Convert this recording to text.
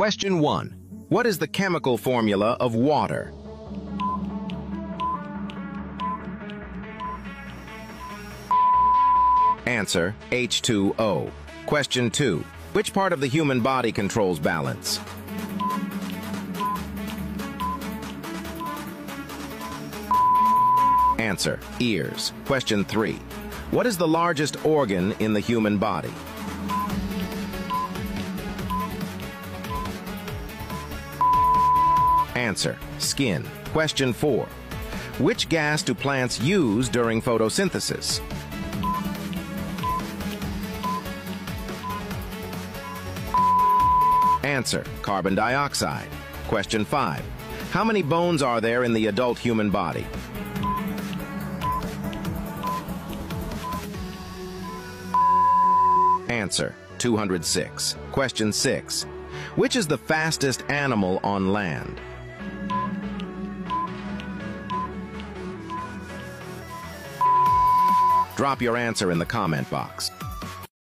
Question 1. What is the chemical formula of water? Answer, H2O. Question 2. Which part of the human body controls balance? Answer, ears. Question 3. What is the largest organ in the human body? Answer, skin. Question 4. Which gas do plants use during photosynthesis? Answer, carbon dioxide. Question 5. How many bones are there in the adult human body? Answer, 206. Question 6. Which is the fastest animal on land? Drop your answer in the comment box.